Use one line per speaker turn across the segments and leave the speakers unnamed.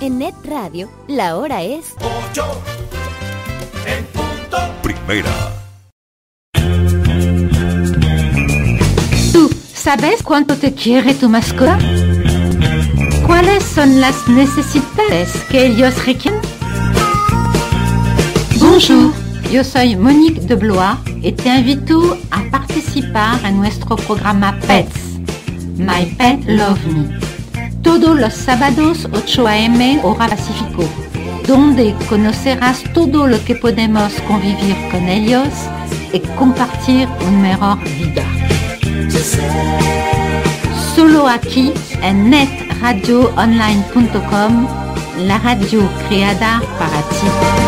En Net Radio, la hora es
8 en punto.
Primera.
¿Tú sabes cuánto te quiere tu mascota? ¿Cuáles son las necesidades que ellos requieren? Bonjour, yo soy Monique de Blois y te invito a participar en nuestro programa Pets, My Pet Love Me, todos los sábados 8 a.m. hora Pacífico, donde conocerás todo lo que podemos convivir con ellos y compartir una mejor vida. Solo aquí en netradioonline.com, la radio creada para ti.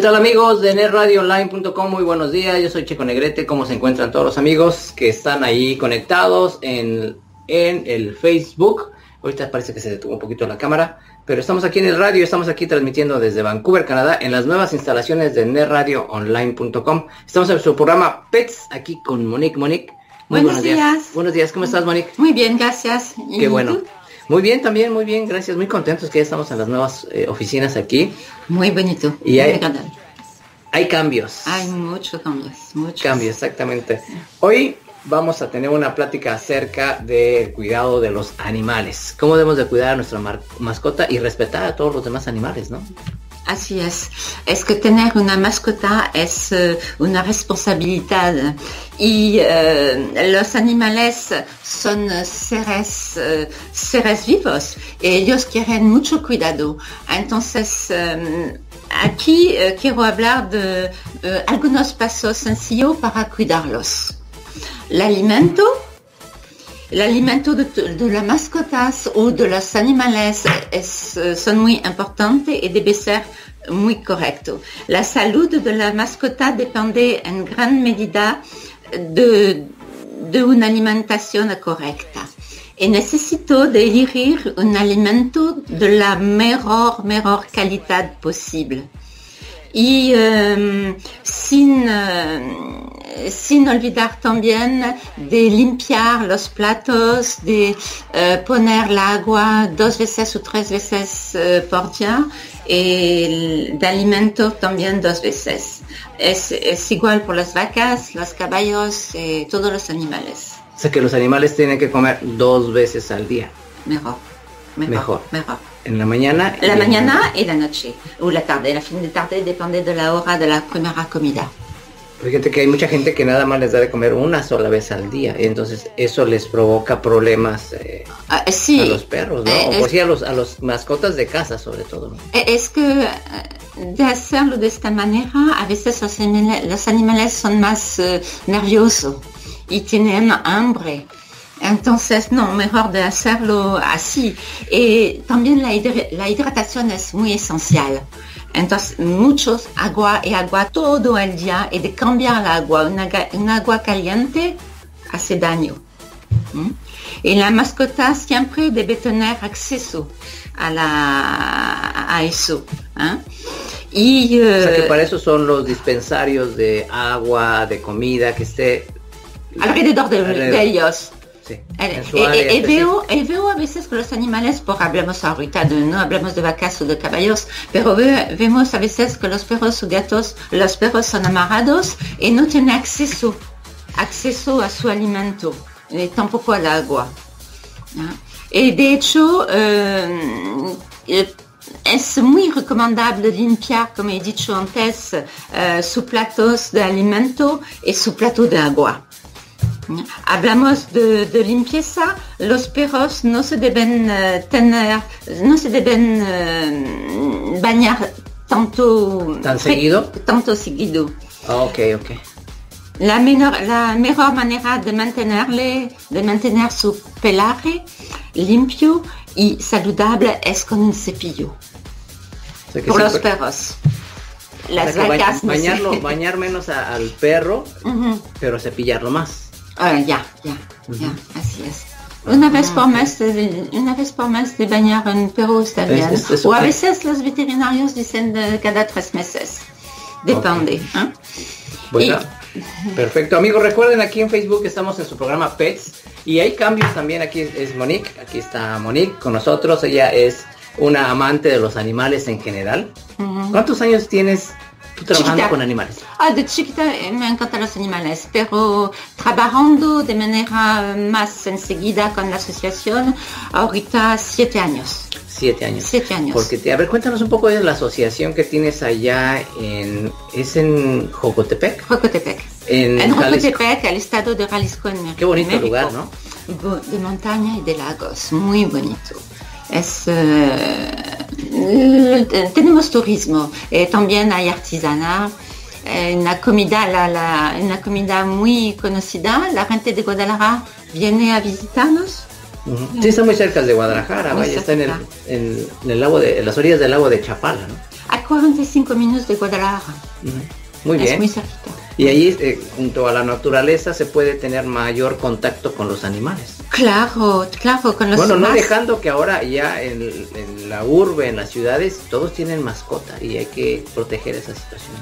Tal amigos de netradioonline.com? Muy buenos días, yo soy Checo Negrete. ¿Cómo se encuentran todos los amigos que están ahí conectados en, en el Facebook? Ahorita parece que se detuvo un poquito la cámara, pero estamos aquí en el radio, estamos aquí transmitiendo desde Vancouver, Canadá, en las nuevas instalaciones de netradioonline.com. Estamos en su programa Pets, aquí con Monique. Monique, muy
Buenos días.
Buenos días, ¿cómo estás Monique?
Muy bien, gracias. ¿Y
Qué bueno.
tú?
Muy bien, también, muy bien, gracias. Muy contentos que ya estamos en las nuevas eh, oficinas aquí.
Muy bonito.
Y
muy
hay-
agradable.
Hay cambios.
Hay muchos cambios, muchos.
Cambios, exactamente. Hoy vamos a tener una plática acerca del cuidado de los animales. Cómo debemos de cuidar a nuestra mascota y respetar a todos los demás animales, ¿no?
Así es. Es que tener una mascota es eh, una responsabilidad y eh, los animales son seres, eh, seres vivos y ellos quieren mucho cuidado. Entonces, aquí quiero hablar de algunos pasos sencillos para cuidarlos. El alimento, el alimento de, las mascotas o de los animales es, eh, son muy importantes y debe ser muy correcto. La salud de la mascota depende en gran medida de, de una alimentación correcta. Y necesito de un alimento de la mejor, mejor calidad posible y eh, sin, eh, sin olvidar también de limpiar los platos, de eh, poner el agua dos veces o tres veces por día y de alimento también dos veces. Es, es igual por las vacas, los caballos y todos los animales.
O sea que los animales tienen que comer dos veces al día.
Mejor. Mejor.
Mejor.
mejor.
En la mañana.
La mañana y la noche. O la tarde. La fin de tarde depende de la hora de la primera comida.
Fíjate que hay mucha gente que nada más les da de comer una sola vez al día. Y entonces eso les provoca problemas eh,
Ah, sí,
a los perros, ¿no?
Eh,
o
es-
por si a los, a los mascotas de casa sobre todo. ¿no?
Eh, Es que eh, de hacerlo de esta manera, a veces los, anima- los animales son más eh, nerviosos y tienen hambre. Entonces, no, mejor de hacerlo así. Y también la, hidra- la hidratación es muy esencial. Entonces, muchos agua y agua todo el día y de cambiar el agua. Una, ga- un agua caliente hace daño. ¿Mm? Y la mascota siempre debe tener acceso a, la, a eso. ¿eh? Y,
O sea que
eh,
para eso son los dispensarios de agua, de comida, que esté
alrededor de,
alrededor.
de ellos.
Su
eh,
área
eh,
específica.
veo, eh, veo a veces que los animales, por hablamos ahorita de, no hablamos de vacas o de caballos, pero ve- vemos a veces que los perros o gatos, los perros son amarrados y no tienen acceso, acceso a su alimento, y tampoco al agua. ¿no? Y de hecho, eh, eh, es muy recomendable limpiar, como he dicho antes, eh, sus platos de alimento y su plato de agua. Hablamos de, de limpieza, los perros no se deben eh, tener, no se deben eh, bañar tanto
¿Tan seguido?
tanto seguido.
Ah, ok, ok.
La, menor- la mejor manera de mantenerle, de mantener su pelaje limpio y saludable es con un cepillo
O sea
por los perros. las
O sea, que
vacas. no sé.
bañarlo, bañar menos a- al perro, pero cepillarlo más.
Ah, ya, ya, ya, así es. Una vez por mes, de, una vez por mes de bañar un perro está
Es-
bien.
es- es
o a veces los veterinarios dicen de cada tres meses. Depende. ¿eh?
Bueno, perfecto. Amigos, recuerden aquí en Facebook estamos en su programa Pets y hay cambios también. Aquí es Monique, aquí está Monique con nosotros. Ella es una amante de los animales en general. ¿Cuántos años tienes tú trabajando
Chiquita.
con animales?
Ah, de chiquita eh, me encantan los animales, pero trabajando de manera más enseguida con la asociación, ahorita siete años.
Siete años.
Siete años.
Porque, te- a ver, cuéntanos un poco de la asociación que tienes allá en... ¿Es en Jocotepec?
Jocotepec.
En,
En. Jocotepec, el estado de Jalisco en
Qué bonito
México.
lugar, ¿no?
De montaña y de lagos, muy bonito. Es, eh, eh, tenemos turismo, eh, también hay artesanal, una comida, la, la- una comida muy conocida. La gente de Guadalajara viene a visitarnos.
Ujú. Sí, está muy cerca de Guadalajara, vaya, está en, el, en, en el lago de, en las orillas del lago de Chapala, ¿no?
A 45 minutos de Guadalajara.
Ujú. Muy
Es
bien.
muy cerquita.
Y ahí, eh, junto a la naturaleza, se puede tener mayor contacto con los animales.
Claro, claro, con los
bueno, no dejando que ahora ya en, en la urbe, en las ciudades, todos tienen mascota y hay que proteger esa situación.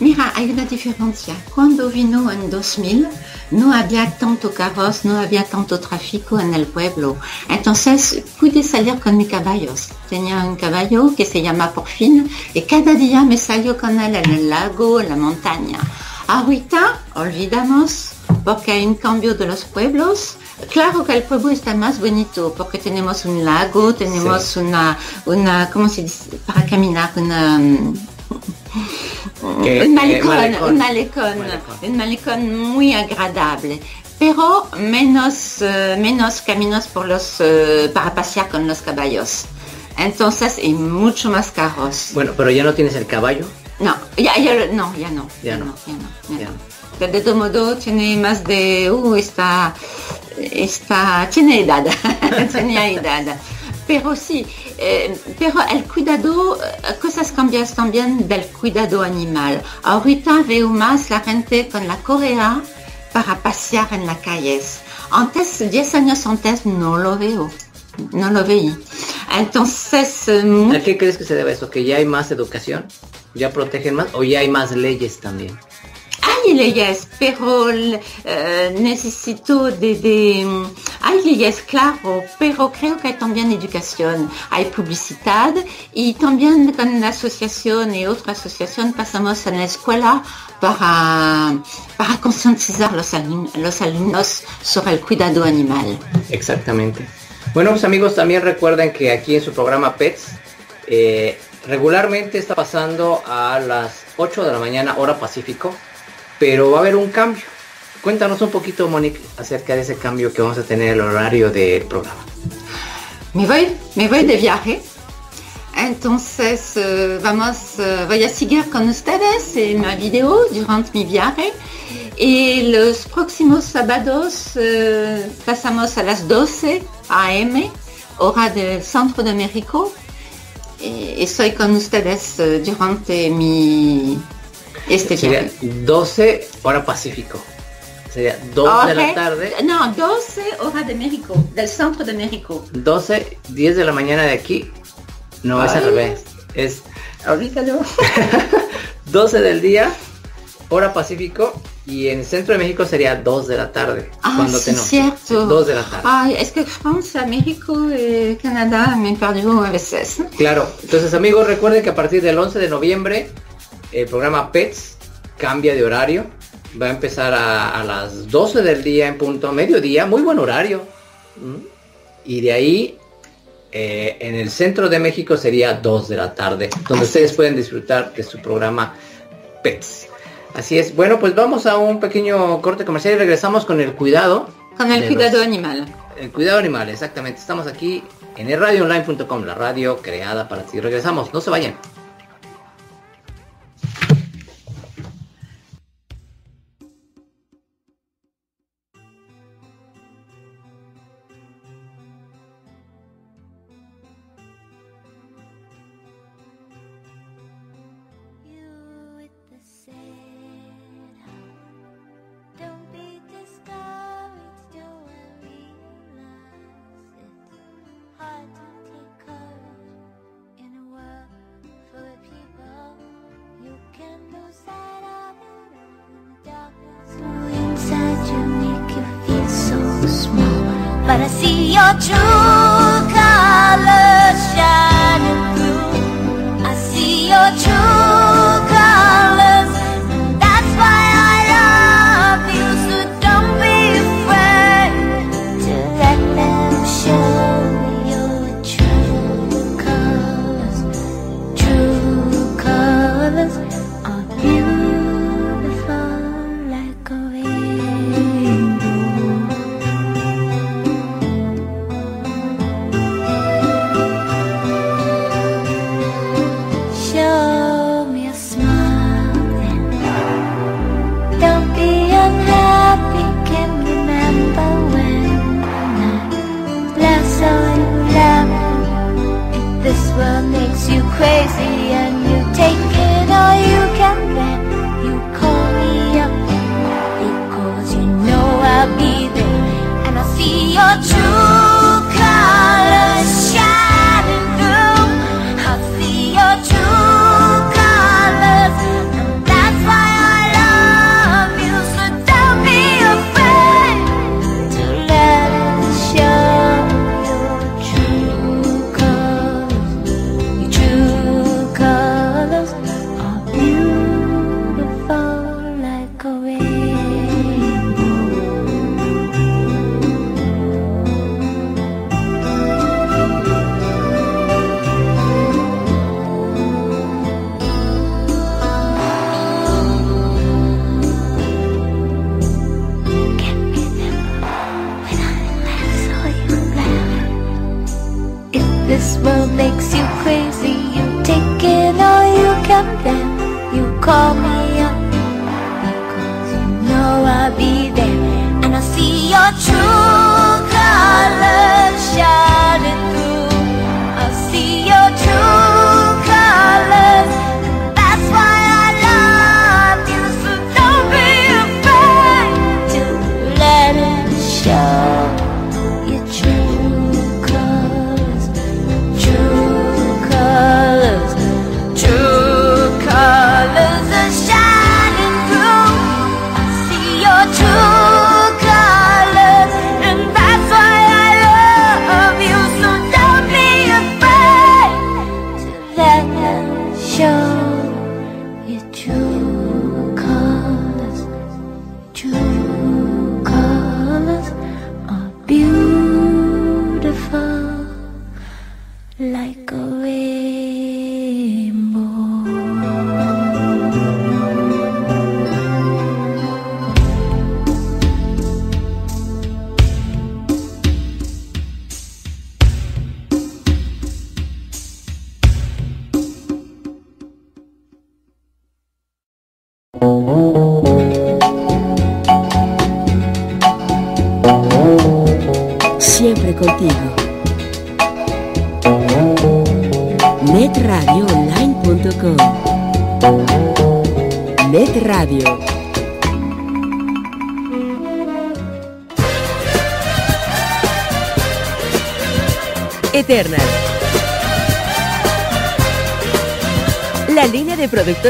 Mira, hay una diferencia. Cuando vino en 2000, no había tanto carros, no había tanto tráfico en el pueblo. Entonces pude salir con mis caballos. Tenía un caballo que se llama Porfin y cada día me salió con él en el lago, en la montaña. Ahorita olvidamos porque hay un cambio de los pueblos. Claro que el pueblo está más bonito porque tenemos un lago, tenemos
Sí.
una, una, ¿cómo se dice? Para caminar, una... mm,
¿Qué?
un
Eh,
malecón, un malecón,
Malecón.
un malecón muy agradable, pero menos, eh, menos caminos por los, eh, para pasear con los caballos. Entonces, y mucho más carros.
Bueno, pero ya no tienes el caballo.
No, ya, ya, no, ya no.
Ya no.
ya no, ya
Ya
no. De, de todo modo, tiene más de, uh, está, está, tiene edad, tenía edad. Pero sí, eh, pero el cuidado, eh, cosas cambian también del cuidado animal. Ahorita veo más la gente con la correa para pasear en las calles. Antes, 10 años antes, no lo veo. No lo veí. Entonces, mu-
¿A qué crees que se debe eso? ¿Que ya hay más educación? ¿Ya protegen más? ¿O ya hay más leyes también?
Hay leyes, pero eh, necesito de, de- mm, Hay leyes, claro, pero creo que hay también educación, hay publicidad y también con la asociación y otra asociación pasamos en la escuela para, para concientizar los, alum- los alumnos sobre el cuidado animal.
Exactamente. Bueno, pues amigos, también recuerden que aquí en su programa Pets, eh, regularmente está pasando a las 8 de la mañana, hora Pacífico, pero va a haber un cambio. Cuéntanos un poquito, Monique, acerca de ese cambio que vamos a tener el horario del programa.
Me voy, me voy de viaje. Entonces eh, vamos, eh, voy a seguir con ustedes en mi video durante mi viaje. Y los próximos sábados eh, pasamos a las 12 am, hora del centro de México. Y estoy con ustedes eh, durante mi este
Sería
viaje.
12 hora Pacífico. Sería 2 de la tarde,
No, 12 hora de México, del centro de México.
12, 10 de la mañana de aquí. No, es al
Ay.
revés. Es
Olvídalo.
12 del día, hora Pacífico, y en el centro de México sería 2 de la tarde.
Ah,
cuando
sí,
te notes.
cierto.
2 de la tarde.
Ay, es que Francia, México y Canadá me perdió a veces.
Claro, entonces amigos, recuerden que a partir del 11 de noviembre el programa PETS cambia de horario. Va a empezar a, a las 12 del día en punto, mediodía, muy buen horario. ¿Mm? Y de ahí eh, en el centro de México sería 2 de la tarde, donde
Así
ustedes
es.
pueden disfrutar de su programa PETS. Así es, bueno, pues vamos a un pequeño corte comercial y regresamos con el cuidado.
Con el cuidado
los-
animal.
el cuidado animal, exactamente. Estamos aquí en el radioonline.com, la radio creada para ti. Regresamos, no se vayan.
But I see your true colors shining through. I see your true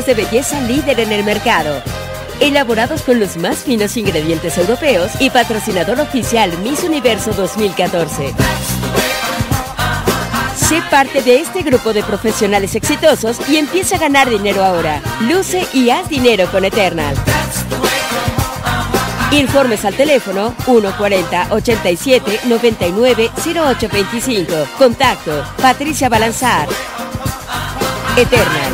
de belleza líder en el mercado. Elaborados con los más finos ingredientes europeos y patrocinador oficial Miss Universo 2014. Sé parte de este grupo de profesionales exitosos y empieza a ganar dinero ahora. Luce y haz dinero con Eternal. Informes al teléfono 140 87 99 0825. Contacto Patricia Balanzar. Eternal.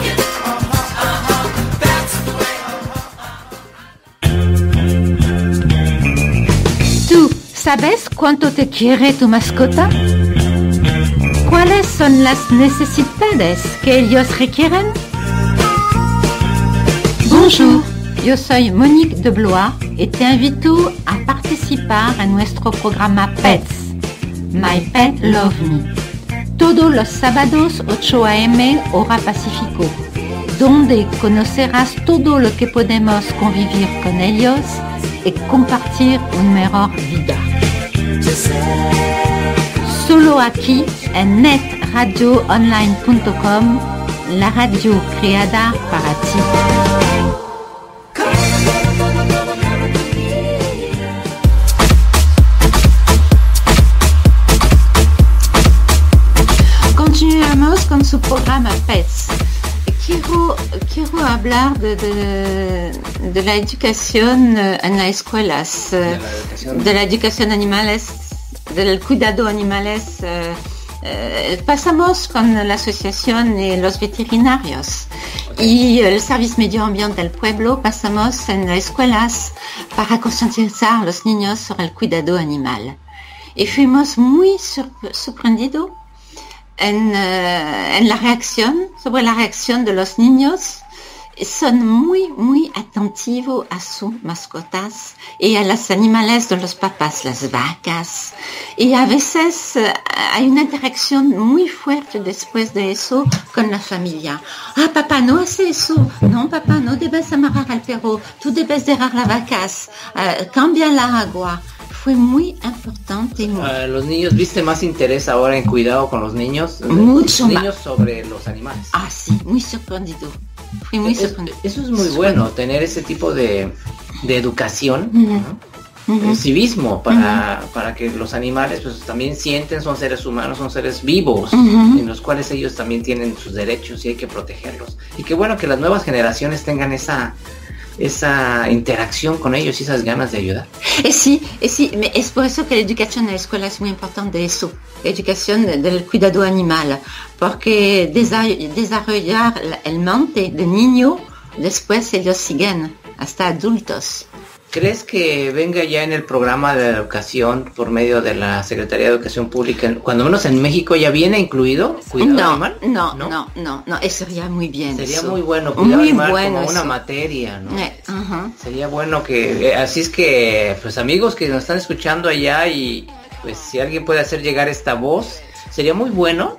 Sabes cuánto te quiere tu mascota? ¿Cuáles son las necesidades que ellos requieren? Bonjour, yo soy Monique de Blois y te invito a participar en nuestro programa PETS, My Pet Love Me, todos los sábados 8 a.m. hora Pacífico, donde conocerás todo lo que podemos convivir con ellos y compartir una mejor vida. Soloaki è netradioonline.com, la radio creata para ti. con su programa PETS. Quiero, quiero hablar de, de, de la educación en las escuelas,
de la educación,
de la educación animales del cuidado animales. eh, eh, pasamos con la asociación y los veterinarios y el servicio medio ambiente del pueblo, pasamos en las escuelas para concientizar a los niños sobre el cuidado animal. Y fuimos muy sorpre- sorprendidos en, eh, en la reacción, sobre la reacción de los niños. Son muy, muy atentivos a sus mascotas y a los animales de los papás, las vacas. Y a veces eh, hay una interacción muy fuerte después de eso con la familia. Ah, papá, no hace eso. No, papá, no debes amarrar al perro. Tú debes dejar las vacas. Eh, cambia la agua. Fue muy importante. muy-
Ah, los niños, ¿viste más interés ahora en cuidado con los niños?
Mucho
Los
más.
niños sobre los animales.
Ah, sí, muy sorprendido. Fui muy
Es-
sorprendido.
eso es muy bueno, tener ese tipo de, de educación. El civismo para, para que los animales pues también sienten, son seres humanos, son seres vivos, en los cuales ellos también tienen sus derechos y hay que protegerlos. Y qué bueno que las nuevas generaciones tengan esa, esa interacción con ellos y esas ganas de ayudar.
Y sí, y sí, es por eso que la educación en la escuela es muy importante, eso, la educación de- del cuidado animal, porque desa- desarrollar la- el mente del niño, después ellos siguen hasta adultos.
¿Crees que venga ya en el programa de educación por medio de la Secretaría de Educación Pública, cuando menos en México ya viene incluido cuidado
no,
animal?
no, no, no, no, eso sería muy bien.
Sería
eso.
muy bueno cuidado
Muy
animal
bueno
como una materia, ¿no?
Eh.
Sería bueno que, eh, así es que, pues amigos que nos están escuchando allá y pues si alguien puede hacer llegar esta voz, sería muy bueno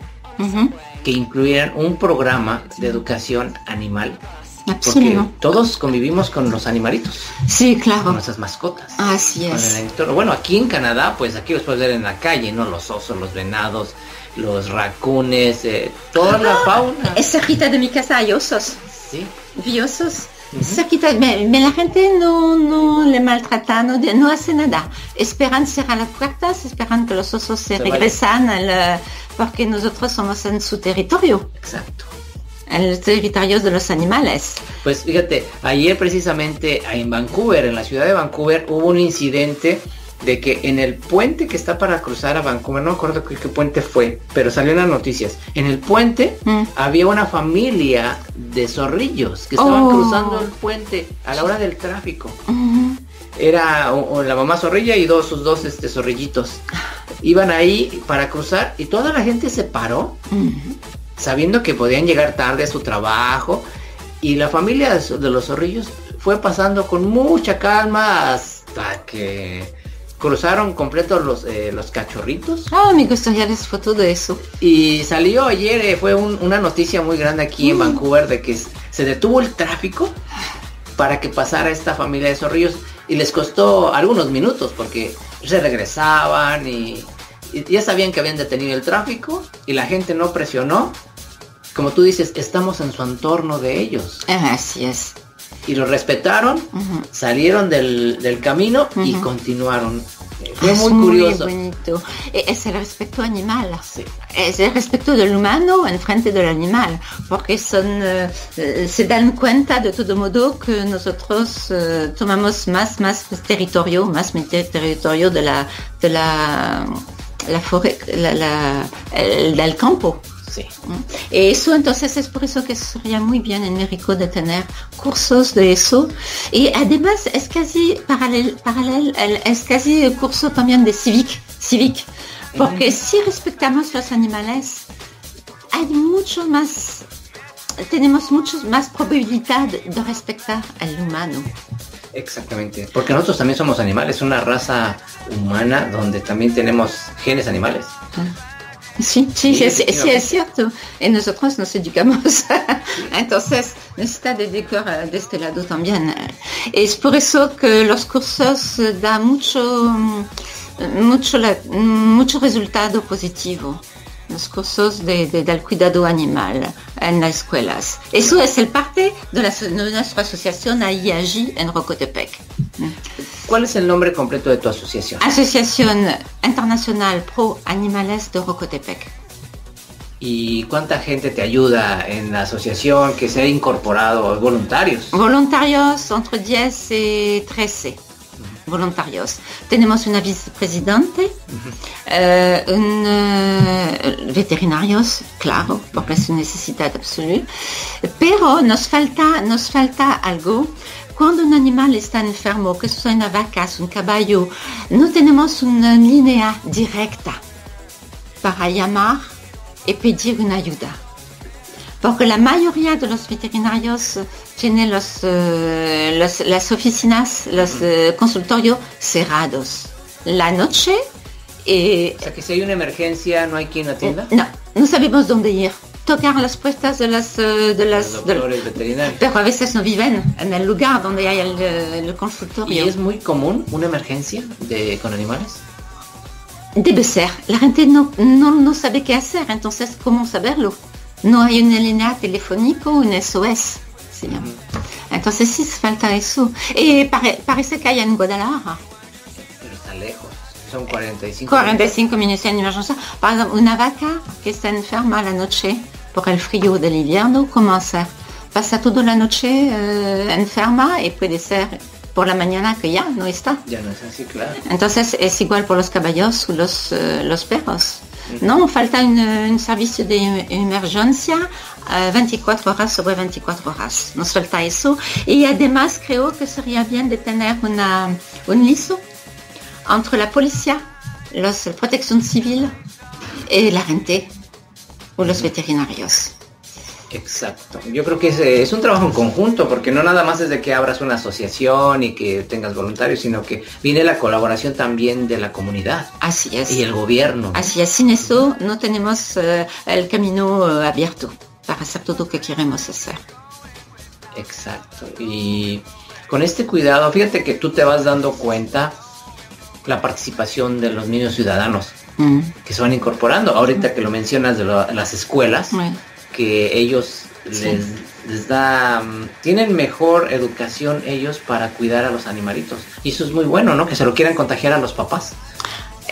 que incluyeran un programa de educación animal. Porque todos convivimos con los animalitos,
Sí,
con
claro.
nuestras mascotas.
Así
con el
es.
entorno. Bueno, aquí en Canadá, pues aquí los puedes ver en la calle, ¿no? Los osos, los venados, los racunes, eh, toda la fauna.
Es cerquita de mi casa hay osos.
Sí.
Vi osos. Cerquita, me- me la gente no, no le maltrata, no, de- no hace nada. Esperan cerrar las puertas, esperan que los osos se,
Se
regresan al, porque nosotros somos en su territorio,
Exacto.
En el territorio de los animales.
Pues fíjate, ayer precisamente en Vancouver, en la ciudad de Vancouver, hubo un incidente de que en el puente que está para cruzar a Vancouver, no me acuerdo qué, qué puente fue, pero salió en las noticias. En el puente
Mm.
había una familia de zorrillos que estaban
Oh.
cruzando el puente a la hora del tráfico. Era o- o la mamá zorrilla y dos sus dos este zorrillitos. Iban ahí para cruzar y toda la gente se paró. Sabiendo que podían llegar tarde a su trabajo y la familia de los zorrillos fue pasando con mucha calma hasta que cruzaron completos los, eh, los cachorritos
Oh, me gustaría las fotos de eso.
y salió ayer, eh, fue un- una noticia muy grande aquí en Vancouver de que se detuvo el tráfico para que pasara esta familia de zorrillos y les costó algunos minutos porque se regresaban y, y ya sabían que habían detenido el tráfico y la gente no presionó. Como tú dices, estamos en su entorno de ellos
Ah, Así es.
y lo respetaron, salieron del, del camino y continuaron. Eh, Fue
Es
muy curioso.
bonito. E- Es el respeto animal.
Sí.
Es el respeto del humano en frente del animal, porque son, eh, se dan cuenta de todo modo que nosotros eh, tomamos más, más territorio, más ter- territorio de la, de la, la fore- la- la- el- del campo.
Sí.
Y eso entonces es por eso que sería muy bien en México de tener cursos de eso. Y además es casi paralel, paralel el- es casi curso también de civic, civic. Porque si respetamos los animales, hay mucho más, tenemos mucho más probabilidad de respetar al humano.
Exactamente, porque nosotros también somos animales, una raza humana donde también tenemos genes animales.
Sí, sí,
Sí,
sí, es, sí,
efectivamente.
es cierto. Y nosotros nos educamos. Entonces, necesita de educar eh, de este lado también. Es por eso que los cursos eh, dan mucho, mm, mucho, la- mucho resultado positivo. Los cursos de, de- del cuidado animal en las escuelas. Eso es el parte de, la, de nuestra asociación AIAGI en Rocotepec.
¿Cuál es el nombre completo de tu asociación?
Asociación Internacional Pro Animales de Rocotepec.
¿Y cuánta gente te ayuda en la asociación que se ha incorporado, voluntarios?
Voluntarios entre 10 y 13 voluntarios. Tenemos una vicepresidente, eh, un, eh, veterinarios, claro, porque es una necesidad absoluta, pero nos falta, nos falta algo. Cuando un animal está enfermo, que sea una vaca, un caballo, no tenemos una línea directa para llamar y pedir una ayuda. Porque la mayoría de los veterinarios tienen los, eh, los- las oficinas, los eh, consultorios cerrados. La noche y
O sea, que si hay una emergencia, no hay quien atienda.
no, no sabemos dónde ir. Tocar las puertas de las... eh, de
Los
las de-
doctores veterinarios.
pero a veces no viven en el lugar donde hay el, eh, el
¿Y
consultorio.
es muy común una emergencia de, con animales?
Debe ser. La gente no, no, no sabe qué hacer, entonces, ¿cómo saberlo? No hay una línea telefónica, un SOS. llama. Entonces, sí, falta eso. Y pare- parece que hay en Guadalajara.
Pero está lejos. Son 45.
45 minutos en emergencia. Por ejemplo, una vaca que está enferma a la noche por el frío del invierno, ¿cómo hacer? Pasa toda la noche eh, enferma y puede ser por la mañana que ya no está.
Ya no es así, claro.
Entonces es igual por los caballos o los, eh, los perros. No, falta un, un servicio de em- emergencia eh, 24 horas sobre 24 horas. Nos falta eso. Y además creo que sería bien de tener un liso entre la policía, la protección civil y la gente o los veterinarios.
Exacto. Yo creo que es, eh, es un trabajo en conjunto, porque no nada más es de que abras una asociación y que tengas voluntarios, sino que viene la colaboración también de la comunidad
Así es.
y el gobierno.
Así es, sin eso no tenemos eh, el camino eh, abierto para hacer todo lo que queremos hacer.
Exacto. Y con este cuidado, fíjate que tú te vas dando cuenta la participación de los niños ciudadanos
Mm.
que se van incorporando. Ahorita que lo mencionas de lo- las escuelas. Que ellos
Sí.
les, les da, mm, tienen mejor educación ellos para cuidar a los animalitos. Y eso es muy bueno, ¿no? Que se lo quieran contagiar a los papás.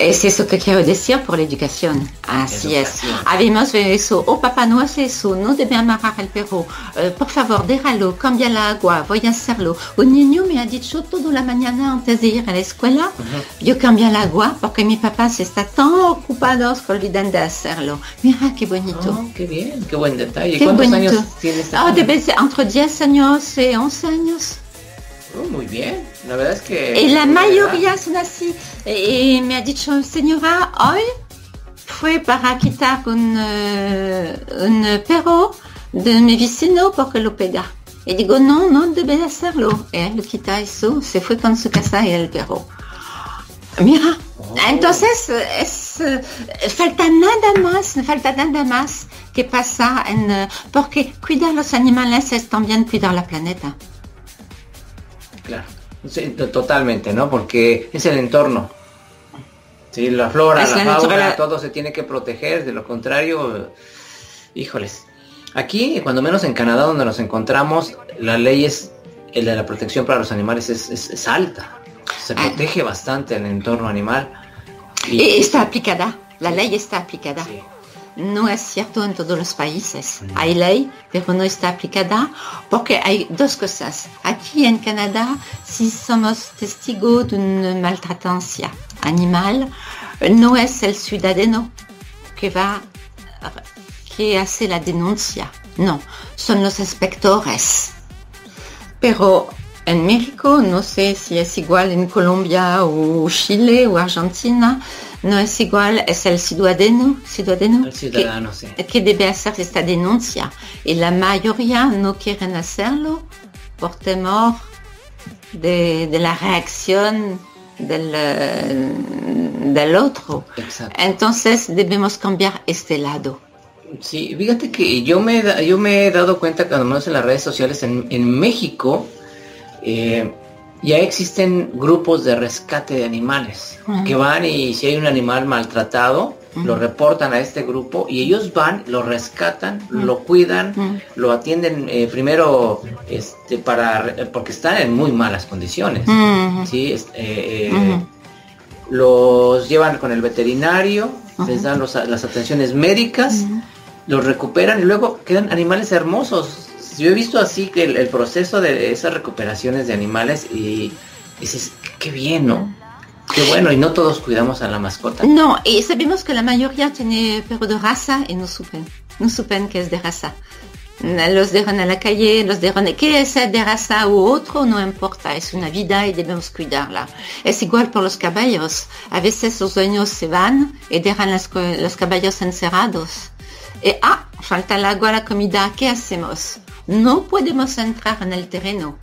Es eso que quiero decir por la educación. Así
Educación.
es. Habíamos visto eso. Oh, papá, no hace eso. No debe amarrar el perro. Eh, por favor, déjalo. Cambia el agua. Voy a hacerlo. Un niño me ha dicho toda la mañana antes de ir a la escuela. Yo cambio el agua porque mi papá se está tan ocupado que olvidan de hacerlo. Mira qué bonito.
Oh, qué bien, qué buen detalle.
Qué
¿Cuántos
bonito.
años tiene esta
Ah, debe ser entre 10 años y 11 años.
Oh, muy bien. La verdad es que...
Y la mayoría son así. Y me ha dicho, señora, hoy fue para quitar un, eh, un perro de mi vecino porque lo pega. Y digo, no, no debe hacerlo. Y él quita eso, se fue con su casa y el perro. Mira,
Oh.
entonces es, falta nada más, falta nada más que pasa en, eh, porque cuidar los animales es también cuidar la planeta.
Claro. Sí, totalmente, ¿no? Porque es el entorno. Sí, la flora,
Es
la,
la
fauna, todo se tiene que proteger, de lo contrario, híjoles. Aquí, cuando menos en Canadá, donde nos encontramos, la ley es, el de la protección para los animales es, es- es alta. Se
Ah.
protege bastante el entorno animal.
Y está aplicada, la ley está aplicada.
sí,
No es cierto en todos los países. Hay ley, pero no está aplicada porque hay dos cosas. Aquí en Canadá, si somos testigos de una maltratancia animal, no es el ciudadano que va, que hace la denuncia. No, son los inspectores. Pero en México, no sé si es igual en Colombia o Chile o Argentina, no es igual, es el ciudadano, ciudadano,
el ciudadano, sí.
que, que debe hacer esta denuncia. Y la mayoría no quieren hacerlo por temor de, de la reacción del, eh, del otro.
Exacto.
Entonces debemos cambiar este lado.
Sí, fíjate que yo me, yo me he dado cuenta, cuando menos en las redes sociales, en, en México, eh, ya existen grupos de rescate de animales que van y si hay un animal maltratado, lo reportan a este grupo y ellos van, lo rescatan, lo cuidan, lo atienden eh, primero este, para porque están en muy malas condiciones. Sí, eh, eh, los llevan con el veterinario, les dan los- las atenciones médicas los recuperan y luego quedan animales hermosos. Yo he visto así que el, proceso de esas recuperaciones de animales y dices, qué bien, ¿no? Qué bueno, y no todos cuidamos a la mascota.
No, y sabemos que la mayoría tiene perro de raza y no supen, no supen que es de raza. Los dejan a la calle, los dejan, que sea de raza u otro, no importa, es una vida y debemos cuidarla. Es igual por los caballos. A veces los dueños se van y dejan los caballos encerrados. Y, ah, falta el agua, la comida, ¿qué hacemos? No podemos entrar en el terreno.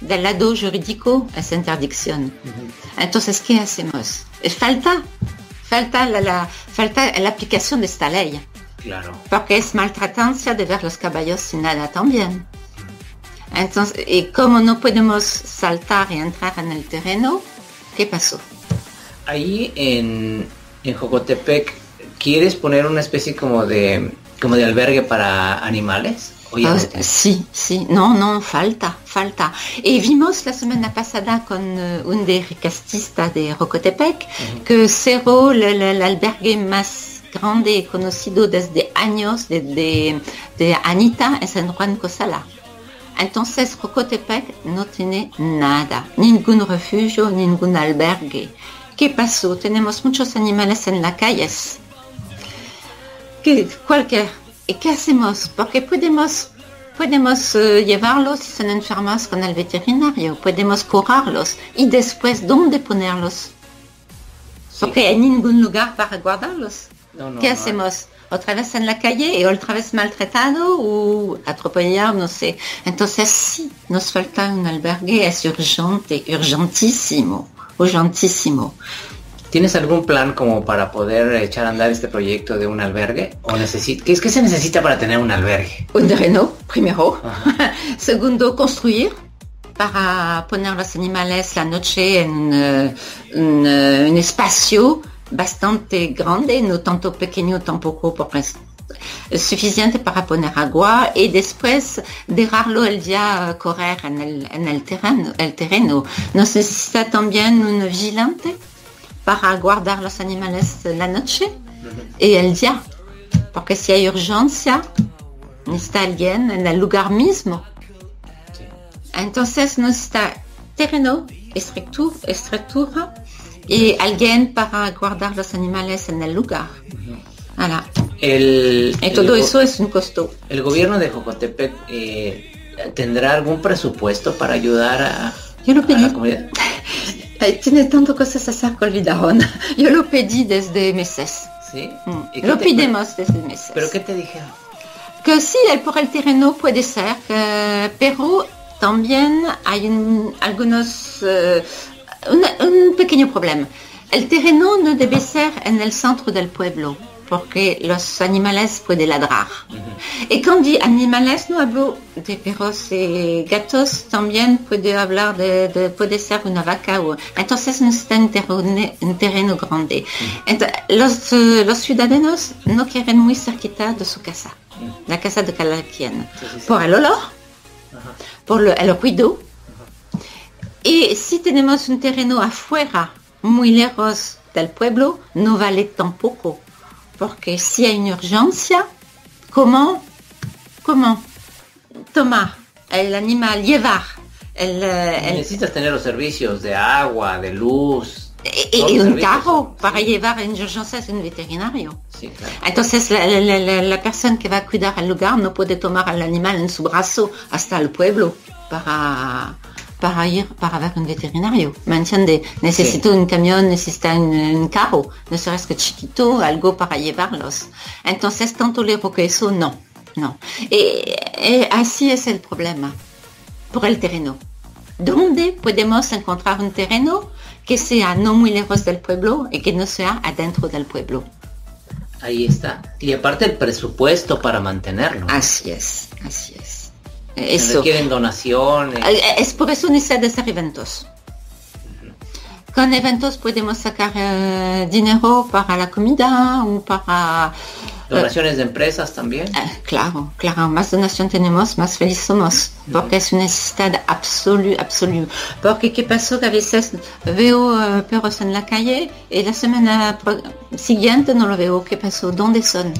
Del lado jurídico es interdicción. Entonces, ¿qué hacemos? Falta, falta la, la- falta la aplicación de esta ley.
Claro.
Porque es maltratancia de ver los caballos sin nada también. Entonces, y como no podemos saltar y entrar en el terreno, ¿qué pasó?
Ahí en, en Jocotepec, ¿quieres poner una especie como de como de albergue para animales?
Ah, sí, sí, no, no, falta, falta. Y vimos la semana pasada con eh, un de recastistas de Rocotepec que cerró el, el- el albergue más grande conocido desde años de, de- de Anita en San Juan Cosala. Entonces Rocotepec no tiene nada, ningún refugio, ningún albergue. ¿Qué pasó? Tenemos muchos animales en las calles. ¿Qué, cualquier. ¿Y qué hacemos? Porque podemos, podemos llevarlos si son enfermos con el veterinario, podemos curarlos y después ¿dónde ponerlos? Porque hay ningún lugar para guardarlos.
No, no,
¿Qué
no
hacemos? ¿Otra vez en la calle y otra vez maltratado o atropellado? No sé. Entonces sí, nos falta un albergue, es urgente, urgentísimo, urgentísimo.
¿Tienes algún plan como para poder echar a andar este proyecto de un albergue? ¿O necesita, qué es que se necesita para tener un albergue?
Un terreno, primero. Segundo, construir para poner los animales la noche en eh, un, eh, un espacio bastante grande, no tanto pequeño tampoco porque es es suficiente para poner agua y después dejarlo el día correr en el, en el terreno, el terreno. Nos necesita también un vigilante? Para guardar los animales la noche y el día. Porque si hay urgencia, necesita alguien en el lugar mismo. Entonces necesita terreno, estructura, estructura y alguien para guardar los animales en el lugar. Voilà.
El,
Y todo
el,
eso es un costo.
el gobierno de Jocotepec eh, tendrá algún presupuesto para ayudar a,
Yo lo
a la comunidad.
Tiene tantas cosas a hacer que olvidaron. Yo lo pedí desde meses.
¿Sí?
Mm.
¿Y
Lo
te-
pedimos desde meses.
¿Pero qué te dijeron?
que sí, el- por el terreno puede ser, que- pero también hay un- algunos, eh, un pequeño problema. El terreno no debe ser en el centro del pueblo, porque los animales pueden ladrar. Y cuando digo animales, no hablo de perros y gatos, también puede hablar de, de- puede ser una vaca. O, entonces necesita un terreno, un terreno grande. Entonces, los, eh, los ciudadanos no quieren muy cerquita de su casa, la casa de cada quien, por el olor, por lo- el ruido. Y si tenemos un terreno afuera, muy lejos del pueblo, no vale tampoco. Porque si hay una urgencia, ¿cómo, cómo tomar el animal, llevar el, el-
Necesitas tener los servicios de agua, de luz.
y, y un carro para llevar en urgencias un veterinario?
Sí, claro.
Entonces la, la- la- la persona que va a cuidar el lugar no puede tomar al animal en su brazo hasta el pueblo para, para ir para ver un veterinario. ¿Me entiende? Necesito un camión, necesita un, un carro, no sabes que chiquito, algo para llevarlos. Entonces tanto lejos que eso, no, no. Y, y así es el problema por el terreno. ¿Dónde podemos encontrar un terreno que sea no muy lejos del pueblo y que no sea adentro del pueblo?
Ahí está. Y aparte el presupuesto para mantenerlo.
Así es, así es.
Se
Eso.
requieren donaciones.
Eh, Es por eso necesidad de hacer eventos. Con eventos podemos sacar eh, dinero para la comida o para...
Donaciones de empresas también.
Eh, claro, claro, más donación tenemos, más feliz somos, porque es una necesidad absoluta, absoluta. Porque qué pasó que a veces veo eh, perros en la calle y la semana siguiente no lo veo. ¿Qué pasó? ¿Dónde son?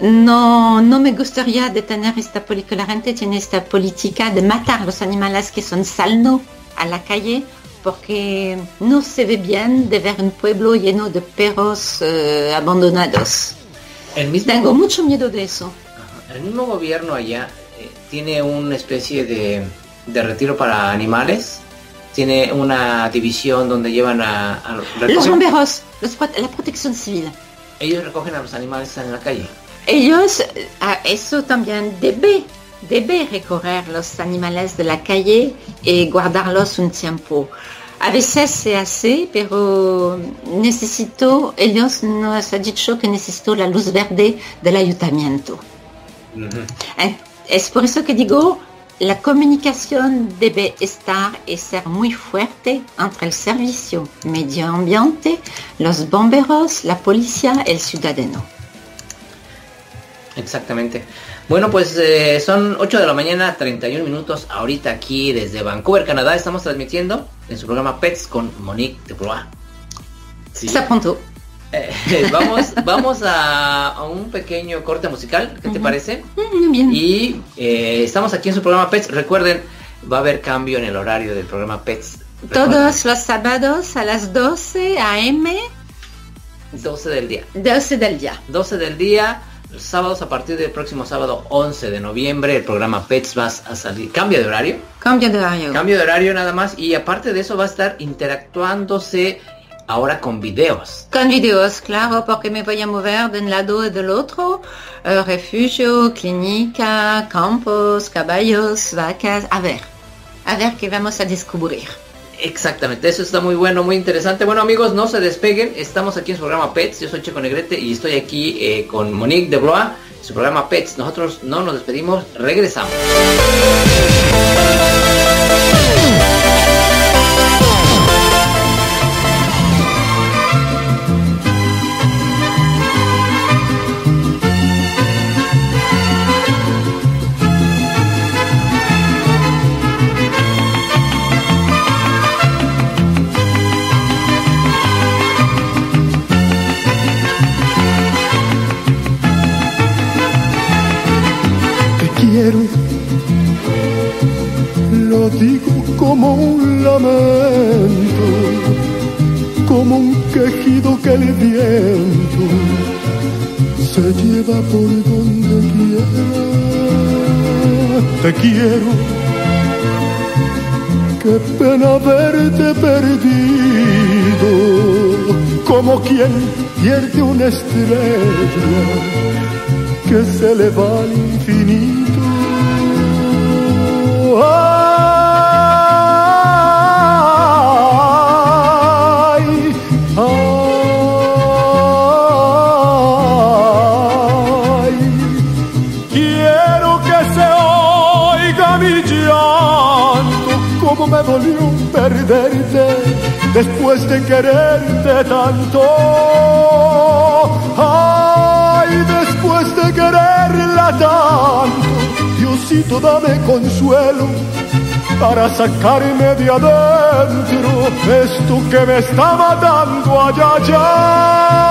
No, no me gustaría de tener esta política. La gente tiene esta política de matar los animales que son salno a la calle porque no se ve bien de ver un pueblo lleno de perros eh, abandonados.
El mismo,
Tengo mucho miedo de eso.
el mismo gobierno allá eh, tiene una especie de, de retiro para animales. Tiene una división donde llevan a, a-
Los bomberos, los la protección civil.
Ellos recogen a los animales en la calle.
Ellos, eh, a eso también debe, debe recorrer los animales de la calle y guardarlos un tiempo. A veces se hace, pero necesito, ellos nos han dicho que necesito la luz verde del ayuntamiento. Es por eso que digo, la comunicación debe estar y ser muy fuerte entre el servicio medio ambiente, los bomberos, la policía y el ciudadano.
Exactamente. Bueno, pues eh, son 8 de la mañana, 31 minutos. Ahorita aquí desde Vancouver, Canadá, estamos transmitiendo en su programa Pets con Monique de. Sí.
Hasta pronto.
Eh, vamos vamos a, a un pequeño corte musical, ¿qué te parece?
Mm, Bien.
Y eh, estamos aquí en su programa Pets. Recuerden, va a haber cambio en el horario del programa Pets. Recuerden,
Todos los sábados a las 12 a.m.
12 del día.
12 del día.
12 del día, los sábados a partir del próximo sábado 11 de noviembre, el programa Pets va a salir. Cambio de horario.
Cambio de horario.
Cambio de horario nada más y aparte de eso va a estar interactuándose ahora con videos.
Con videos, claro, porque me voy a mover de un lado y del otro. Eh, refugio, clínica, campos, caballos, vacas. A ver, a ver qué vamos a descubrir.
Exactamente, eso está muy bueno, muy interesante. Bueno amigos, no se despeguen, estamos aquí en su programa Pets, yo soy Checo Negrete y estoy aquí eh, con Monique de Blois, su programa Pets. Nosotros no nos despedimos, regresamos.
Te quiero, qué pena verte perdido, como quien pierde una estrella que se le va al infinito. Después de quererte tanto. Ay, después de quererla tanto, Diosito dame consuelo para sacarme de adentro esto que me está matando allá allá.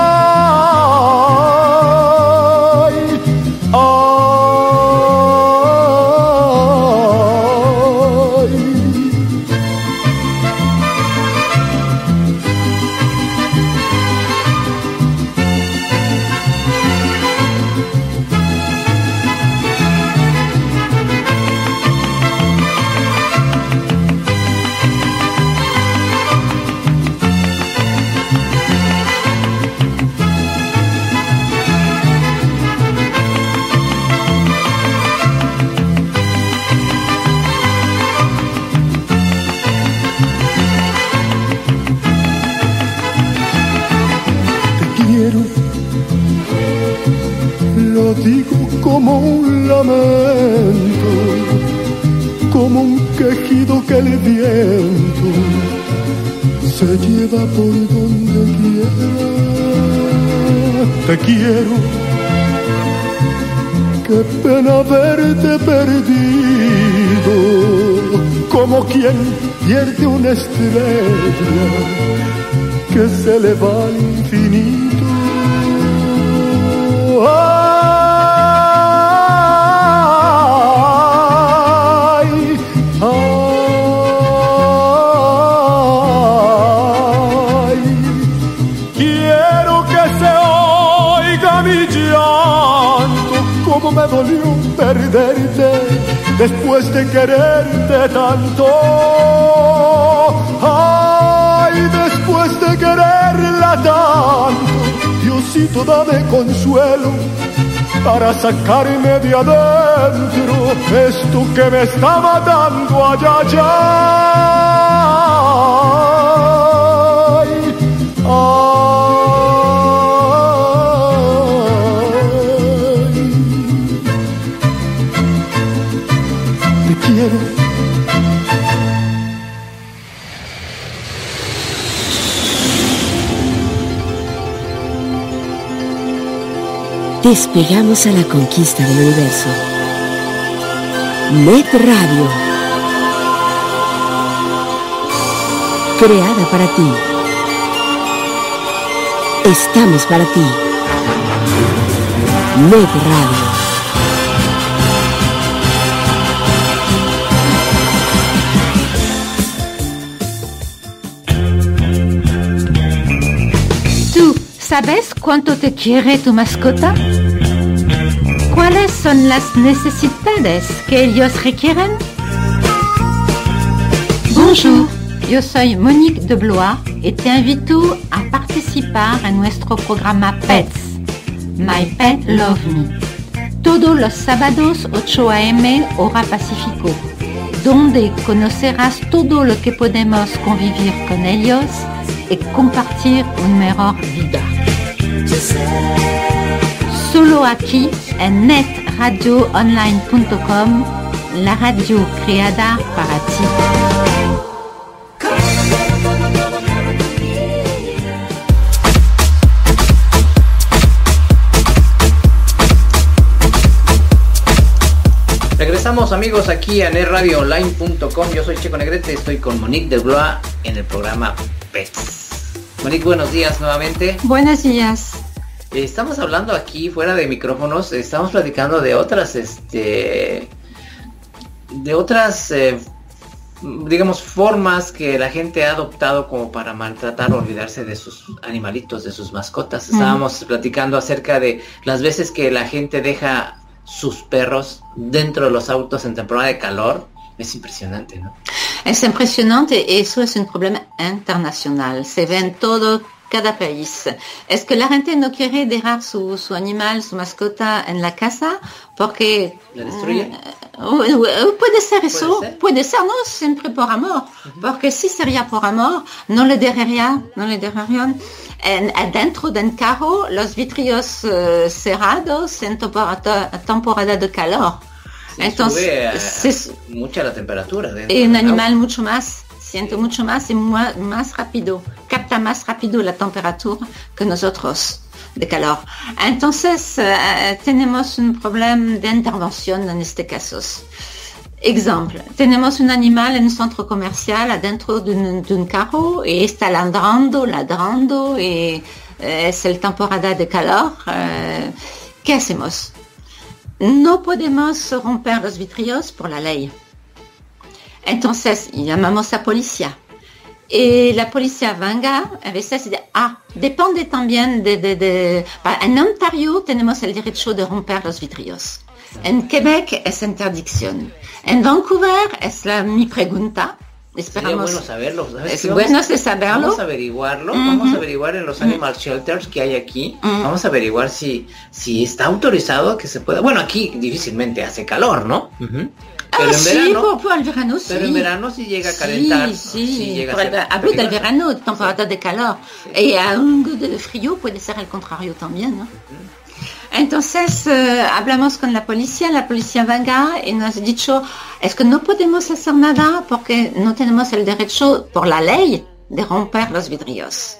Quiero, qué pena verte perdido, como quien pierde una estrella que se le va de quererte tanto. Ay, después de quererla tanto, Diosito dame consuelo para sacarme de adentro esto que me está matando allá, allá.
Despegamos a la conquista del universo. Net Radio. Creada para ti. Estamos para ti. Net Radio.
¿Tú sabes cuánto te quiere tu mascota? ¿Cuáles son las necesidades que ellos requieren? Bonjour, yo soy Monique de Blois y te invito a participar en nuestro programa Pets, My Pet Love Me, todos los sábados 8 a.m. hora Pacífico, donde conocerás todo lo que podemos convivir con ellos y compartir una mejor vida. Solo aquí en netradioonline.com, la radio creada para ti.
Regresamos amigos aquí a netradioonline.com. Yo soy Checo Negrete, estoy con Monique de Blois en el programa Pets. Monique, buenos días nuevamente.
Buenos días.
Estamos hablando aquí fuera de micrófonos, estamos platicando de otras, este, de otras, eh, digamos, formas que la gente ha adoptado como para maltratar o olvidarse de sus animalitos, de sus mascotas. Estábamos platicando acerca de las veces que la gente deja sus perros dentro de los autos en temporada de calor. Es impresionante, ¿no?
Es impresionante y eso es un problema internacional. Se ve en todo cada país. Es que la gente no quiere dejar su, su animal, su mascota en la casa porque...
¿La destruye?
Uh, uh, puede ser eso,
ser?
puede ser, no siempre por amor, porque si sería por amor, no le dejaría, no le dejarían en, adentro del carro los vidrios eh, cerrados en temporada, temporada de calor.
Sí,
Entonces,
sube mucha la temperatura. dentro
y un animal mucho más, siente mucho más y más, más rápido, capta más rápido la temperatura que nosotros de calor. Entonces, eh, tenemos un problema de intervención en este caso. Ejemplo, tenemos un animal en un centro comercial adentro de un, carro y está ladrando, ladrando y eh, es el temporada de calor. eh, ¿Qué hacemos? No podemos romper los vidrios por la ley. Entonces llamamos a policía. Y la policía venga, a veces dice, ah, depende también de, de, de- En Ontario tenemos el derecho de romper los vidrios. En Quebec es interdicción. En Vancouver es la, mi pregunta.
Sería
Esperamos.
bueno saberlo. ¿sabes
Es bueno saberlo.
Vamos a averiguarlo. Vamos a averiguar en los animal shelters que hay aquí. Vamos a averiguar si, si está autorizado que se pueda. Bueno, aquí difícilmente hace calor, ¿no? Ujú. Pero
ah,
en
sí,
verano.
por, por el verano sí.
Pero en verano sí llega a calentar.
Sí, sí,
llega a
por hablo del verano, temporada de calor. Y a un de frío puede ser el contrario también, ¿no? Entonces eh, hablamos con la policía, la policía venga y nos ha dicho, es que no podemos hacer nada porque no tenemos el derecho por la ley de romper los vidrios.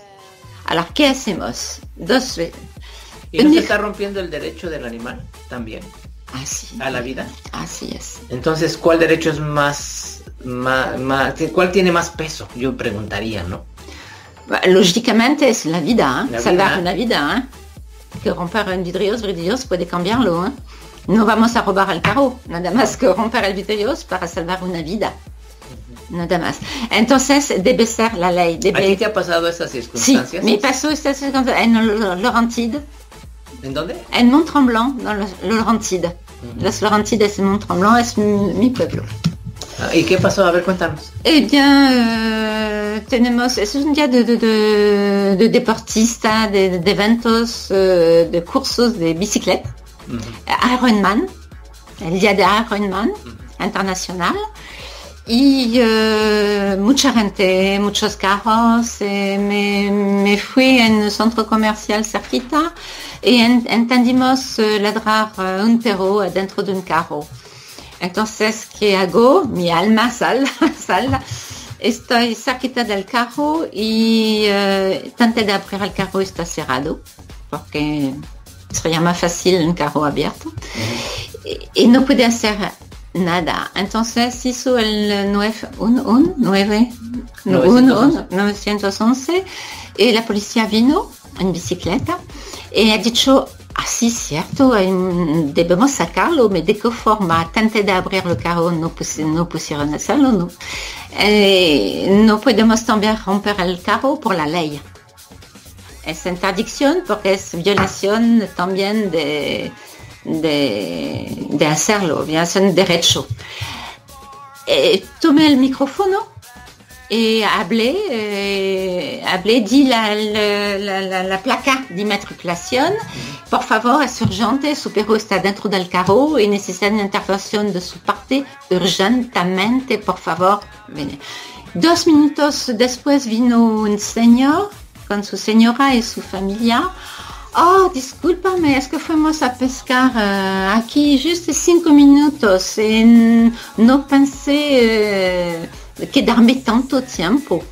Alors, ¿qué hacemos? Dos
Y no se está rompiendo el derecho del animal también
Así,
a la vida.
así es.
Entonces, ¿cuál derecho es más, más, más- cuál tiene más peso? Yo preguntaría, ¿no?
Lógicamente es la vida, ¿eh?
La
salvar
vida.
una vida. ¿eh? Que romper un vidrios, vidrios puede cambiarlo. ¿eh? No vamos a robar el carro, nada más que romper el vidrios para salvar una vida. Nada más. Entonces debe ser la ley.
¿A ti
Debe...
te ha pasado esas
Sí,
circunstancias?
me pasó esta circunstancia en Laurentide,
¿En dónde?
en Mont-Tremblant, dans le Laurentide. Las Laurentides de Mont-Tremblant es mi, mi pueblo.
Ah, ¿Y qué pasó? A ver, cuéntanos.
Eh bien, eh, tenemos, es un día de, de, de, de deportista, de, de eventos, eh, de cursos de bicicleta. Ironman, el día de Ironman internacional. Y eh, mucha gente, muchos carros. eh, me, me fui en un centro comercial cerquita y en- entendimos ladrar un perro dentro de un carro. Entonces, ¿qué hago? Mi alma sal, sal. Estoy cerquita del carro y eh, intenté de abrir el carro está cerrado porque sería más fácil un carro abierto. Y, y no pude hacer nada. Entonces hizo el 911, 9,
911.
911 y la policía vino en bicicleta y ha dicho, así cierto, eh, debemos sacarlo, me de qué forma, tenté de abrir el carro, no, pusi- no pusieron a hacerlo, no. Eh, no podemos también romper el carro por la ley. Es interdicción porque es violación también de, de, de hacerlo, violación de derecho. Eh, tomé el micrófono y hablé, eh, hablé, di la, la, la, la- la placa de inmatriculación. Por favor, es urgente, su perro está dentro del carro y necesita una intervención de su parte urgentemente, por favor. Ven. Dos minutos después vino un señor con su señora y su familia. Oh, discúlpame, es que fuimos a pescar eh, aquí justo cinco minutos y no pensé eh, quedarme tanto tiempo.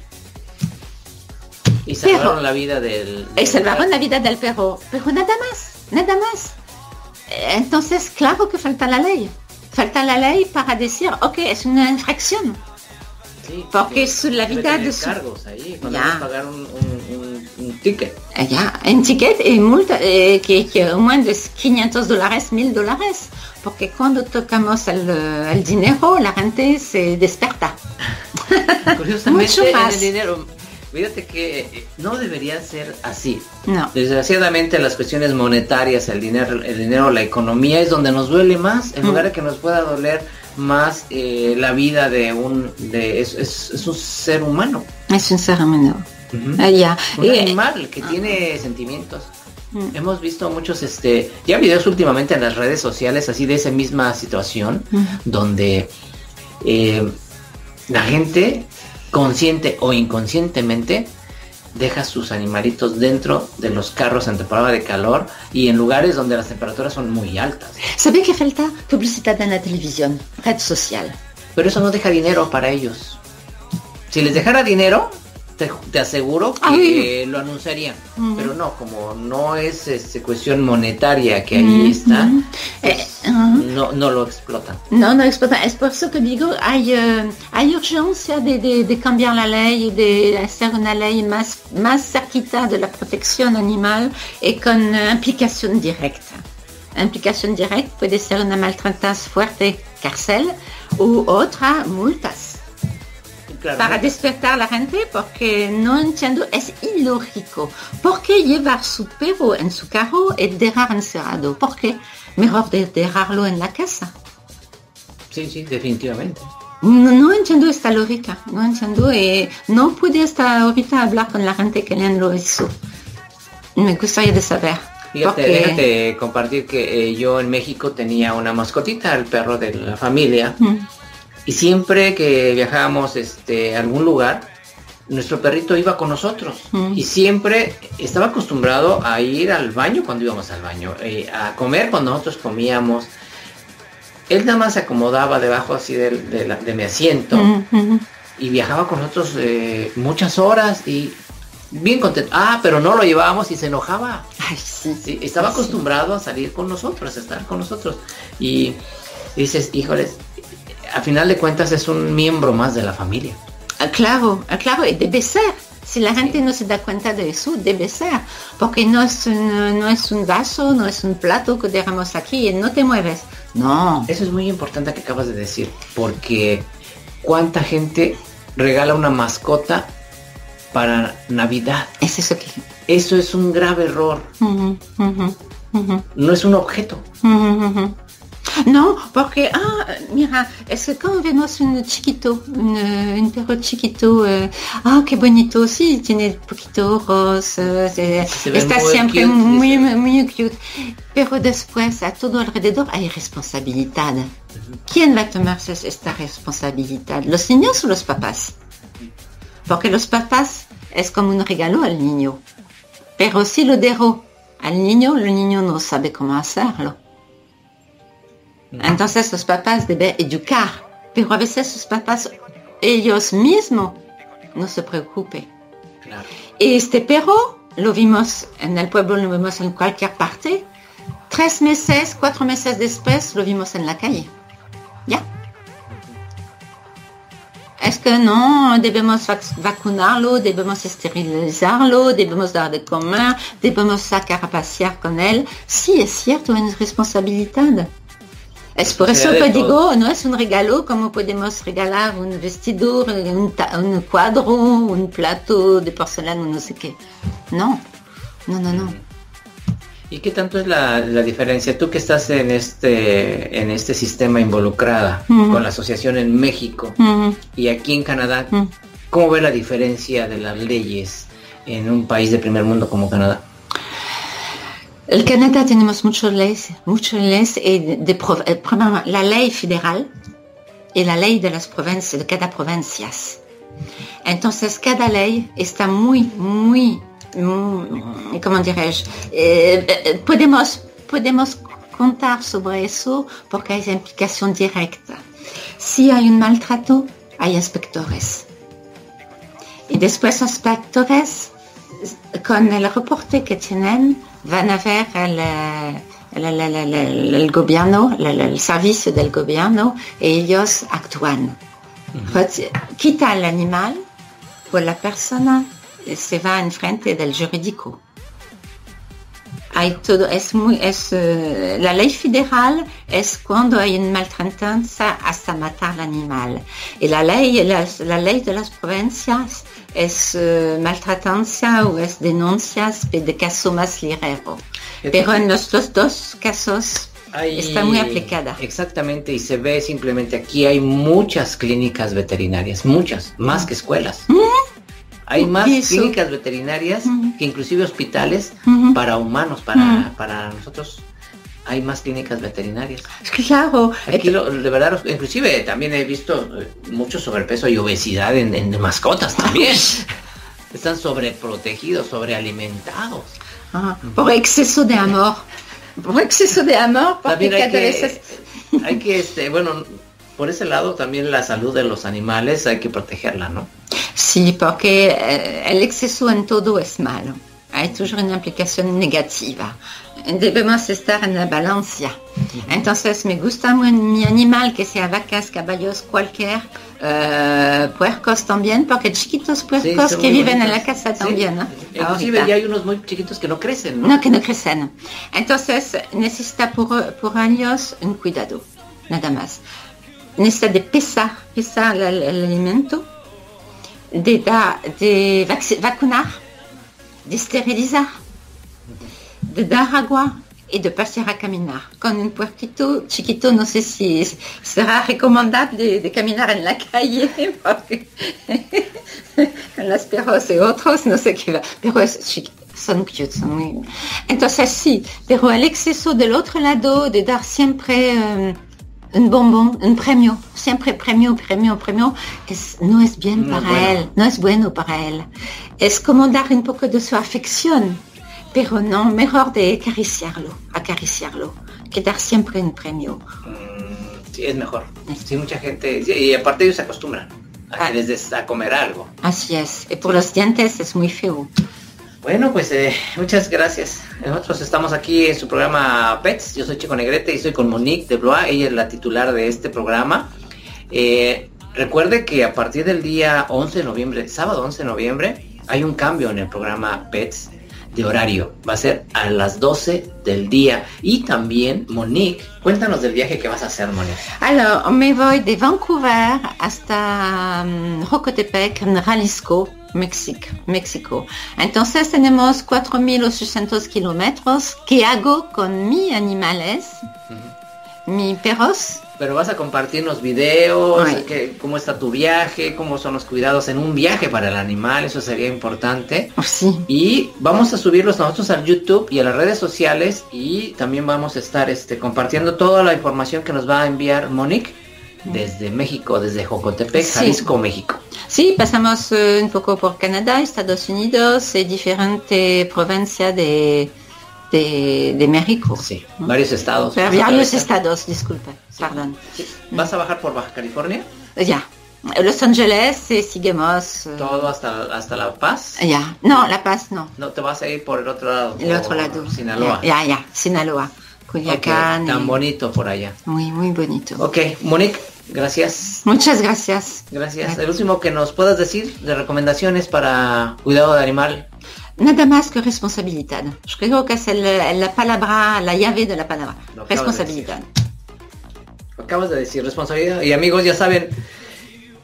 Y salvaron
Pero-
la vida del...
Y
del-
salvaron la vida del perro, pero nada más, nada más. Eh, Entonces, claro que falta la ley. Falta la ley para decir, ok, es una infracción.
Sí,
porque su- la vida de su-
cargos ahí, cuando pagar un, un, un- ticket.
Eh, Ya, un ticket y multa eh, que, que moins de 500 dólares, 1000 dólares. Porque cuando tocamos el, eh, el dinero, la gente se desperta.
Curiosamente,
Mucho
en
más.
el dinero, fíjate que eh, no debería ser así.
No.
Desgraciadamente las cuestiones monetarias, el dinero, el dinero, la economía es donde nos duele más, en
Mm.
lugar de que nos pueda doler más eh, la vida de un, de es, es- es un ser humano,
Es un ser humano. Eh, ya.
un
Y-
animal que tiene sentimientos.
Mm.
Hemos visto muchos, este, ya videos últimamente en las redes sociales así de esa misma situación, donde eh, la gente consciente o inconscientemente deja sus animalitos dentro de los carros en temporada de calor y en lugares donde las temperaturas son muy altas.
¿Sabe que falta publicidad en la televisión? Red social.
Pero eso no deja dinero para ellos. Si les dejara dinero, te, te aseguro que
Ay.
lo anunciarían.
Ujú.
Pero no, como no es este, cuestión monetaria que ahí está,
Ujú.
pues,
Eh, ujú.
no, no lo explotan.
No, no explota. Es por eso que digo, hay, eh, hay urgencia de, de- de cambiar la ley, de hacer una ley más, más cerquita de la protección animal y con eh, implicación directa. Implicación directa puede ser una maltratanza fuerte, cárcel, u otra, multas.
Claro,
Para despertar a la gente, porque no entiendo, es ilógico. ¿Por qué llevar su perro en su carro y dejar encerrado? ¿Por qué? Mejor de dejarlo en la casa.
Sí, sí, definitivamente.
No, no entiendo esta lógica, no entiendo y no pude hasta ahorita hablar con la gente que le lo hizo. Me gustaría de saber.
Fíjate,
porque-
déjate compartir que eh, yo en México tenía una mascotita, el perro de la familia,
Mm,
y siempre que viajábamos este, a algún lugar, nuestro perrito iba con nosotros
Mm.
y siempre estaba acostumbrado a ir al baño cuando íbamos al baño, eh, a comer cuando nosotros comíamos. Él nada más se acomodaba debajo así de, la- de mi asiento
mm,
y viajaba con nosotros eh, muchas horas y bien contento. Ah, pero no lo llevábamos y se enojaba.
Ay, sí.
Sí, estaba acostumbrado a salir con nosotros, a estar con nosotros. Y dices, híjoles, a final de cuentas es un miembro más de la familia.
Ah, Claro, ah, claro, y debe ser. Si la gente no se da cuenta de eso, debe ser. Porque no es un, no es un vaso, no es un plato que dejamos aquí y no te mueves. No.
Eso es muy importante que acabas de decir, porque cuánta gente regala una mascota para Navidad.
Es eso que...
Eso es un grave error, no es un objeto.
No, porque, ah, mira, es que cuando vemos un chiquito, un, un perro chiquito, eh, ah, qué bonito, sí, tiene poquito ojos, eh, está
muy
siempre
cute,
muy,
dice.
muy cute. Pero después, a todo alrededor hay responsabilidad. ¿Quién va a tomarse esta responsabilidad? ¿Los niños o los papás? Porque los papás es como un regalo al niño. Pero si lo dejo al niño, el niño no sabe cómo hacerlo. Entonces los papás deben educar, pero a veces los papás ellos mismos no se preocupen.
Claro.
Y este perro lo vimos en el pueblo, lo vimos en cualquier parte. Tres meses, cuatro meses después lo vimos en la calle. Ya. Es que no debemos vac- vacunarlo, debemos esterilizarlo, debemos dar de comer, debemos sacar a pasear con él. Sí, es cierto, es responsabilidad. Es por eso que digo, no es un regalo como podemos regalar un vestidor, un, cuadro, un plato de porcelana, no sé qué. No, no, no, no.
¿Y qué tanto es la, la diferencia? Tú que estás en este en este sistema involucrada con la asociación en México y aquí en Canadá. ¿cómo ve la diferencia de las leyes en un país de primer mundo como Canadá?
El Canadá tenemos muchas leyes, muchas leyes de, de prov- eh, la ley federal y la ley de las provincias, de cada provincia. Entonces cada ley está muy, muy, muy ¿cómo dirais Eh, eh, podemos, podemos contar sobre eso porque hay implicación directa. Si hay un maltrato, hay inspectores. Y después inspectores con el reporte que tienen van a ver el, eh, el, el- gobierno, el, servicio del gobierno y ellos actúan. Quita el animal, pues la persona se va enfrente del jurídico. Hay todo, es muy, es, eh, la ley federal es cuando hay una maltratanza hasta matar al animal. Y la ley, la, la ley de las provincias es eh, maltratanza o es denuncias de caso más ligero. Pero en los dos, dos casos
Hay-
está muy aplicada.
Exactamente, y se ve simplemente aquí hay muchas clínicas veterinarias, muchas, más que escuelas. Hay más
Y eso-
clínicas veterinarias
Ujú.
que inclusive hospitales para humanos, para, para nosotros. Hay más clínicas veterinarias.
Claro,
Aquí lo- de verdad, inclusive también he visto eh, mucho sobrepeso y obesidad en, en mascotas también. Están sobreprotegidos, sobrealimentados.
Ah, por exceso de amor. Por exceso de amor, porque
También hay
cada
que, hay que, este, bueno, por ese lado también la salud de los animales hay que protegerla, ¿no?
Sí, porque eh, el exceso en todo es malo. Hay toujours una implicación negativa. Debemos estar en la balanza. Entonces me gusta muy mi animal, que sea vacas, caballos, cualquier, eh, puercos también, porque chiquitos puercos que viven en la casa
Sí.
también. ¿no?
Inclusive
Ahorita.
ya hay unos muy chiquitos que no crecen, ¿no?
No, que no crecen. Entonces, necesita por, por años un cuidado, nada más. Necesita de pesar, pesar el, el alimento, de, dar, de vac- vacunar, de esterilizar, de dar agua y de pasear a caminar. Con un puerquito chiquito, no sé si será recomendable de, de caminar en la calle, porque con los perros y otros, no sé qué va. Pero es chiqui- son cute, son muy... Entonces sí, pero el exceso del otro lado de dar siempre eh, un bombón, un premio, siempre premio, premio, premio, es, no es bien
No
para
bueno.
él, no es bueno para él. Es como dar un poco de su afección, pero no, mejor de acariciarlo, acariciarlo, que dar siempre un premio.
Mm, sí, es mejor. Sí, mucha gente, y aparte ellos se acostumbran a,
Ah.
que les des- a comer algo.
Así es, y por los dientes es muy feo.
Bueno, pues eh, muchas gracias. Nosotros estamos aquí en su programa Pets. Yo soy Chico Negrete y estoy con Monique de Blois. Ella es la titular de este programa. Eh, recuerde que a partir del día 11 de noviembre, sábado 11 de noviembre, hay un cambio en el programa Pets de horario. Va a ser a las 12 del día. Y también, Monique, cuéntanos del viaje que vas a hacer, Monique.
Alors, me voy de Vancouver hasta um, Jocotepec, en Jalisco, México, México. Entonces tenemos 4.800 kilómetros que hago con mis animales. Mi perros.
Pero vas a compartirnos videos, que- cómo está tu viaje, cómo son los cuidados en un viaje para el animal, eso sería importante.
Oh, sí.
Y vamos a subirlos nosotros al YouTube y a las redes sociales y también vamos a estar este, compartiendo toda la información que nos va a enviar Monique desde México, desde Jocotepec,
Sí.
Jalisco, México.
Sí, pasamos eh, un poco por Canadá, Estados Unidos y diferentes provincias de, de, de México.
Sí, varios estados.
Pero varios estados, disculpa, perdón.
Sí. ¿Vas a bajar por Baja California?
Ya. Los Ángeles y seguimos. eh,
Todo hasta, hasta La Paz.
Ya. No, La Paz no.
No, te vas a ir por el otro lado.
El otro lado.
Sinaloa.
Ya, ya, Sinaloa. Culiacán.
tan
y-
bonito por allá.
Muy, muy bonito.
Ok, Monique, gracias.
Muchas gracias.
Gracias. El último que nos puedas decir de recomendaciones para cuidado de animal.
Nada más que responsabilidad. Yo creo que es el- la palabra, la llave de la palabra.
Acabas de
Responsabilidad.
Acabas de decir responsabilidad. Y amigos, ya saben,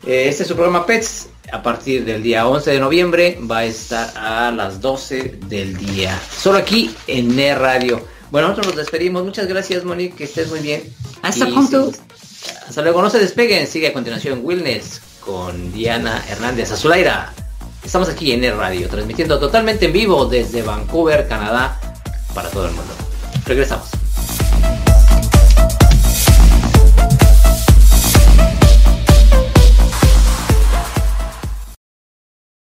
eh, este es su programa Pets. A partir del día 11 de noviembre va a estar a las 12 del día. Solo aquí en NER Radio. Bueno, nosotros nos despedimos. Muchas gracias, Monique. Que estés muy bien.
Hasta
Y
pronto.
hasta luego. No se despeguen. Sigue a continuación Wilness con Diana Hernández Azulaira. Estamos aquí en NER Radio, transmitiendo totalmente en vivo desde Vancouver, Canadá, para todo el mundo. Regresamos.